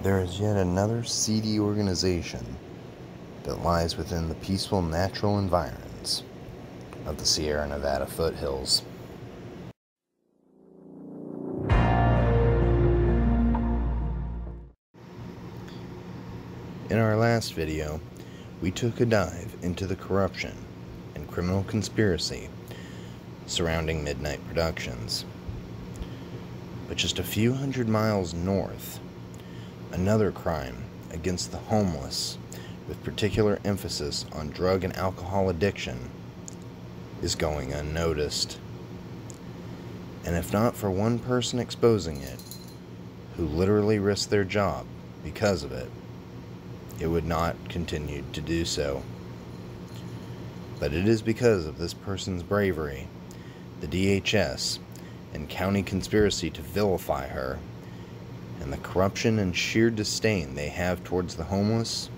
There is yet another seedy organization that lies within the peaceful natural environs of the Sierra Nevada foothills. In our last video, we took a dive into the corruption and criminal conspiracy surrounding Midnight Productions. But just a few hundred miles north, another crime against the homeless, with particular emphasis on drug and alcohol addiction, is going unnoticed. And if not for one person exposing it, who literally risked their job because of it, it would not continue to do so. But it is because of this person's bravery, the DHS, and county conspiracy to vilify her, and the corruption and sheer disdain they have towards the homeless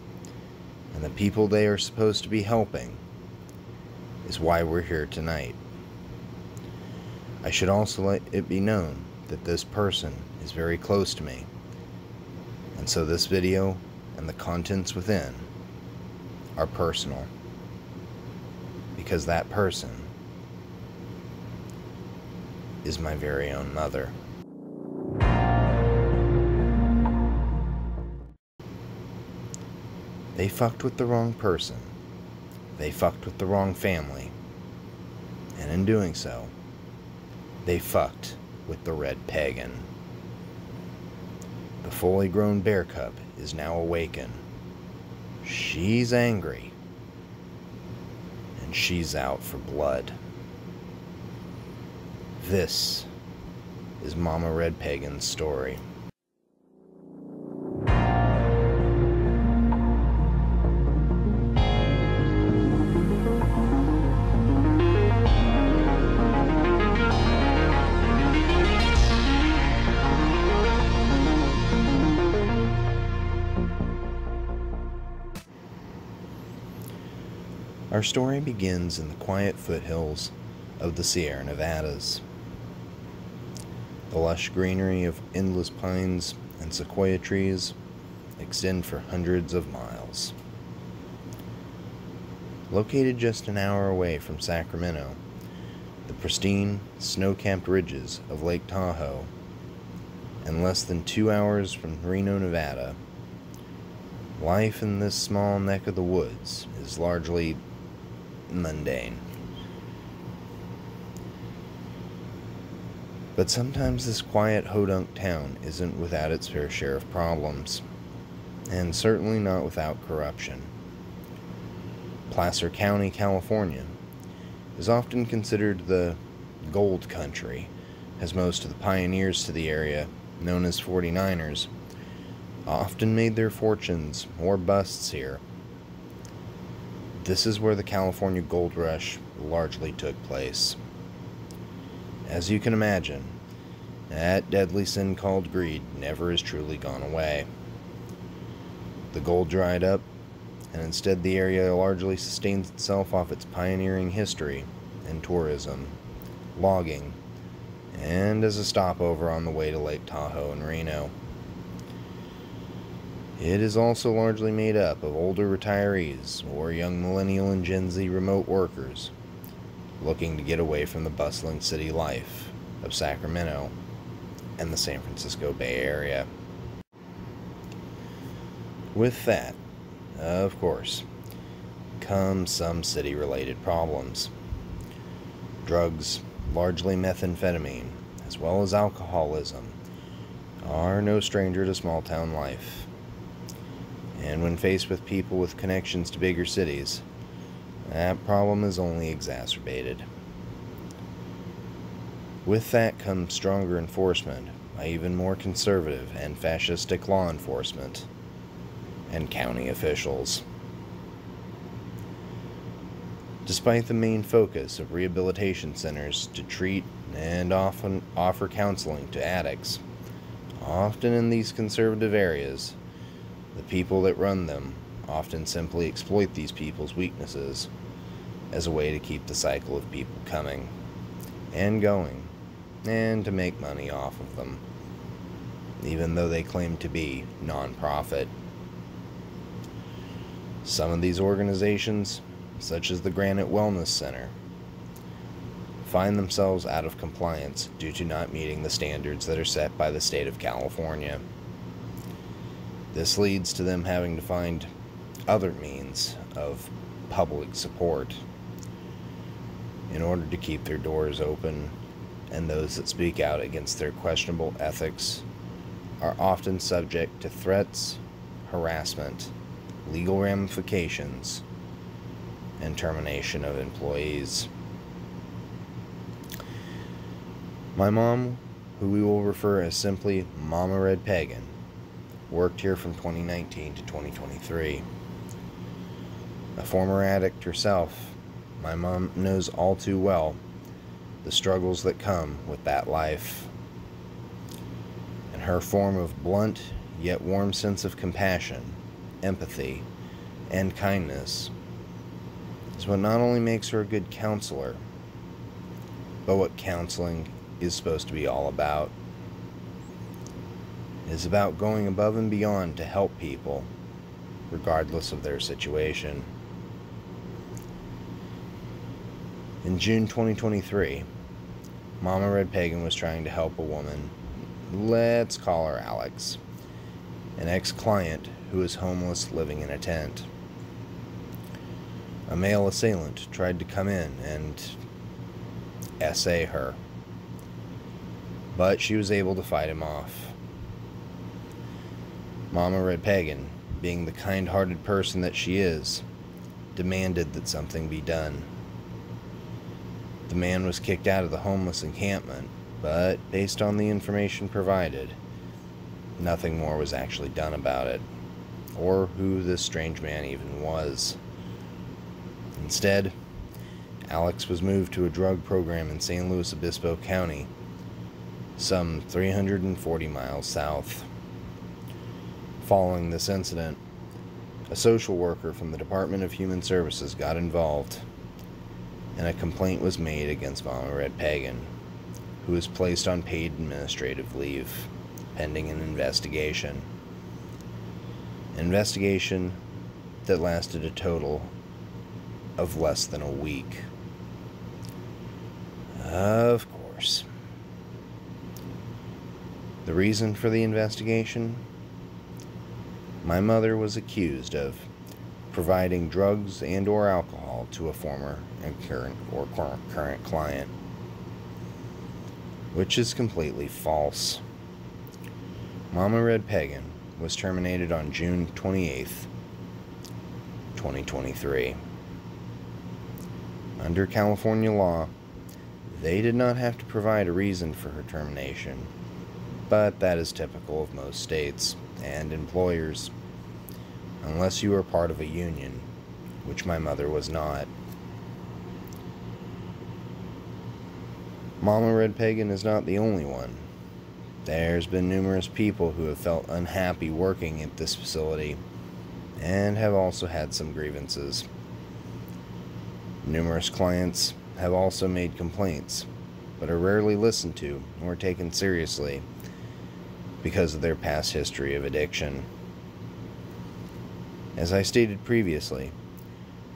and the people they are supposed to be helping, is why we're here tonight. I should also let it be known that this person is very close to me, and so this video and the contents within are personal because that person is my very own mother. They fucked with the wrong person. They fucked with the wrong family. And in doing so, they fucked with the red pagan. The fully grown bear cub is now awakened. She's angry. And she's out for blood. This is Mama Red Pagan's story. Our story begins in the quiet foothills of the Sierra Nevadas. The lush greenery of endless pines and sequoia trees extend for hundreds of miles. Located just an hour away from Sacramento, the pristine, snow capped ridges of Lake Tahoe, and less than two hours from Reno, Nevada, life in this small neck of the woods is largely mundane. But sometimes this quiet Podunk town isn't without its fair share of problems, and certainly not without corruption. Placer County, California, is often considered the gold country, as most of the pioneers to the area, known as 49ers, often made their fortunes or busts here this is where the California gold rush largely took place. As you can imagine, that deadly sin called greed never has truly gone away. The gold dried up, and instead the area largely sustains itself off its pioneering history and tourism, logging, and as a stopover on the way to Lake Tahoe and Reno. It is also largely made up of older retirees or young millennial and Gen Z remote workers looking to get away from the bustling city life of Sacramento and the San Francisco Bay Area. With that, of course, come some city related problems. Drugs, largely methamphetamine, as well as alcoholism, are no stranger to small town life and when faced with people with connections to bigger cities, that problem is only exacerbated. With that comes stronger enforcement by even more conservative and fascistic law enforcement and county officials. Despite the main focus of rehabilitation centers to treat and often offer counseling to addicts, often in these conservative areas, the people that run them often simply exploit these people's weaknesses as a way to keep the cycle of people coming and going and to make money off of them. even though they claim to be nonprofit. Some of these organizations, such as the Granite Wellness Center, find themselves out of compliance due to not meeting the standards that are set by the state of California. This leads to them having to find other means of public support in order to keep their doors open, and those that speak out against their questionable ethics are often subject to threats, harassment, legal ramifications, and termination of employees. My mom, who we will refer as simply Mama Red Pagan, worked here from 2019 to 2023. A former addict herself, my mom knows all too well the struggles that come with that life. And her form of blunt yet warm sense of compassion, empathy, and kindness is what not only makes her a good counselor, but what counseling is supposed to be all about. It is about going above and beyond to help people, regardless of their situation. In June 2023, Mama Red Pagan was trying to help a woman, let's call her Alex, an ex client who is homeless living in a tent. A male assailant tried to come in and SA her, but she was able to fight him off. Mama Red Pagan, being the kind hearted person that she is, demanded that something be done. The man was kicked out of the homeless encampment, but based on the information provided, nothing more was actually done about it, or who this strange man even was. Instead, Alex was moved to a drug program in San Luis Obispo County, some 340 miles south. Following this incident, a social worker from the Department of Human Services got involved, and a complaint was made against Mama Red Pagan, who was placed on paid administrative leave pending an investigation. An investigation that lasted a total of less than a week. Of course. The reason for the investigation? My mother was accused of providing drugs and or alcohol to a former and current or current client, which is completely false. Mama Red Pagan was terminated on June 28th, 2023. Under California law, they did not have to provide a reason for her termination, but that is typical of most states and employers, unless you are part of a union, which my mother was not. Mama Red Pagan is not the only one. There's been numerous people who have felt unhappy working at this facility and have also had some grievances. Numerous clients have also made complaints, but are rarely listened to or taken seriously because of their past history of addiction. As I stated previously,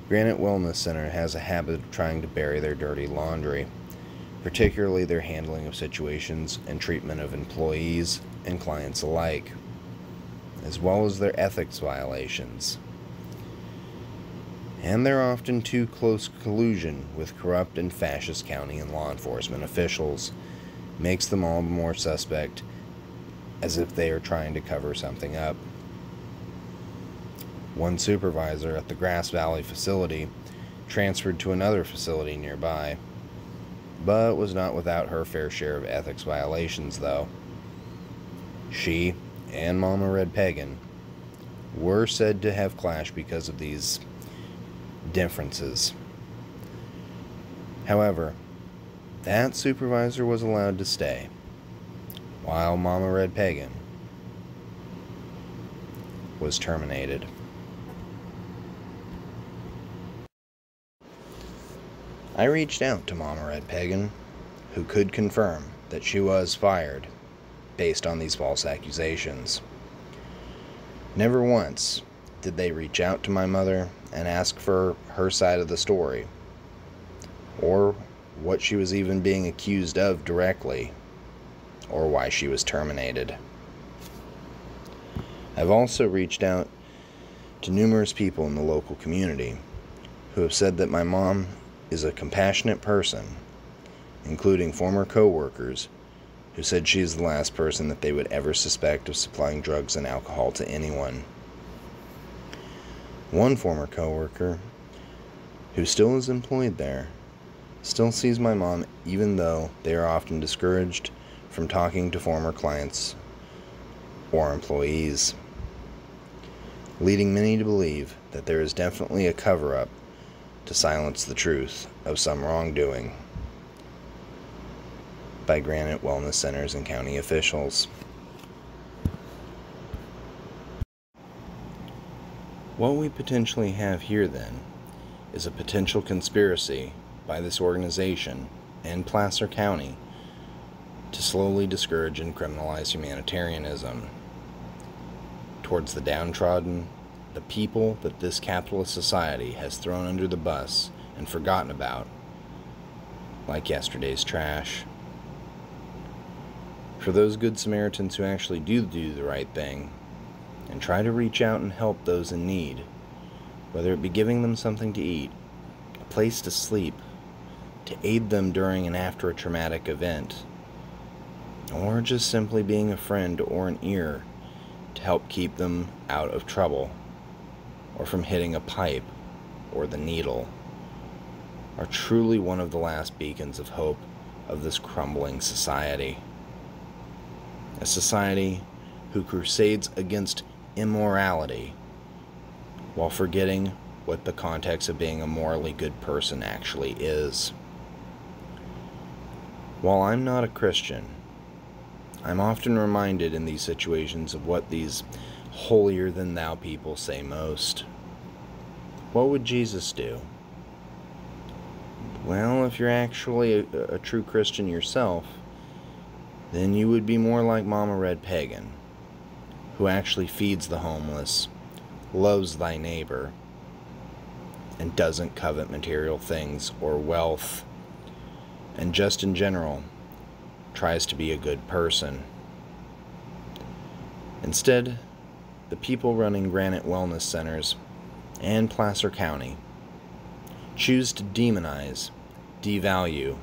Granite Wellness Center has a habit of trying to bury their dirty laundry, particularly their handling of situations and treatment of employees and clients alike, as well as their ethics violations. And their often too close collusion with corrupt and fascist county and law enforcement officials makes them all the more suspect as if they are trying to cover something up. One supervisor at the Grass Valley facility transferred to another facility nearby, but was not without her fair share of ethics violations, though. She and Mama Red Pagan were said to have clashed because of these differences. However, that supervisor was allowed to stay while Mama Red Pagan was terminated. I reached out to Mama Red Pagan, who could confirm that she was fired based on these false accusations. Never once did they reach out to my mother and ask for her side of the story, or what she was even being accused of directly, or why she was terminated. I've also reached out to numerous people in the local community who have said that my mom is a compassionate person, including former coworkers who said she is the last person that they would ever suspect of supplying drugs and alcohol to anyone. One former coworker who still is employed there still sees my mom even though they are often discouraged from talking to former clients or employees, leading many to believe that there is definitely a cover up to silence the truth of some wrongdoing by Granite Wellness Centers and county officials. What we potentially have here then is a potential conspiracy by this organization and Placer County to slowly discourage and criminalize humanitarianism towards the downtrodden, the people that this capitalist society has thrown under the bus and forgotten about, like yesterday's trash. For those good Samaritans who actually do do the right thing and try to reach out and help those in need, whether it be giving them something to eat, a place to sleep, to aid them during and after a traumatic event, or just simply being a friend or an ear to help keep them out of trouble or from hitting a pipe or the needle, are truly one of the last beacons of hope of this crumbling society. A society who crusades against immorality while forgetting what the context of being a morally good person actually is. While I'm not a Christian, I'm often reminded in these situations of what these holier than thou people say most. What would Jesus do? Well, if you're actually a, a, true Christian yourself, then you would be more like Mama Red Pagan, who actually feeds the homeless, loves thy neighbor, and doesn't covet material things or wealth and just in general, tries to be a good person. Instead, the people running Granite Wellness Centers and Placer County choose to demonize, devalue,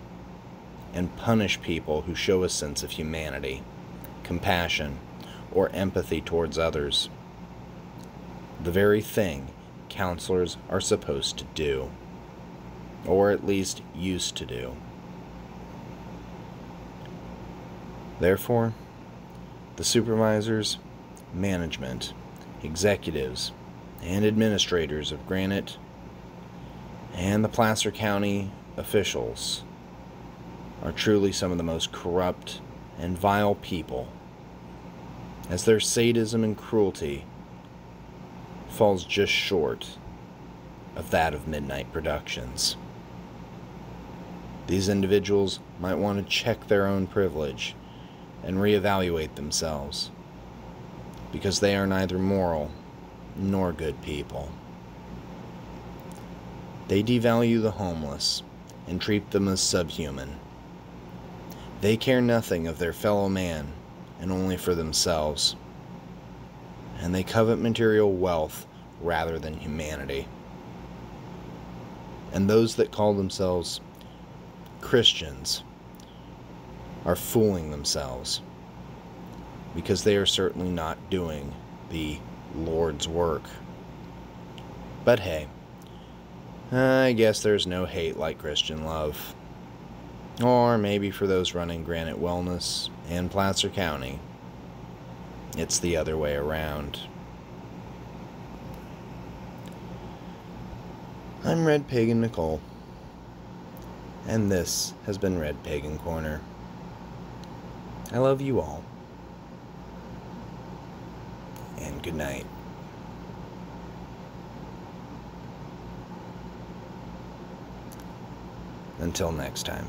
and punish people who show a sense of humanity, compassion, or empathy towards others. The very thing counselors are supposed to do, or at least used to do. Therefore, the supervisors, management, executives, and administrators of Granite and the Placer County officials are truly some of the most corrupt and vile people, as their sadism and cruelty falls just short of that of Midnight Productions. These individuals might want to check their own privilege and reevaluate themselves because they are neither moral nor good people. They devalue the homeless and treat them as subhuman. They care nothing of their fellow man and only for themselves. And they covet material wealth rather than humanity. And those that call themselves Christians are fooling themselves because they are certainly not doing the Lord's work. But hey, I guess there's no hate like Christian love. Or maybe for those running Granite Wellness and Placer County, it's the other way around. I'm Red Pagan Nicole, and this has been Red Pagan Corner. I love you all. And good night. Until next time.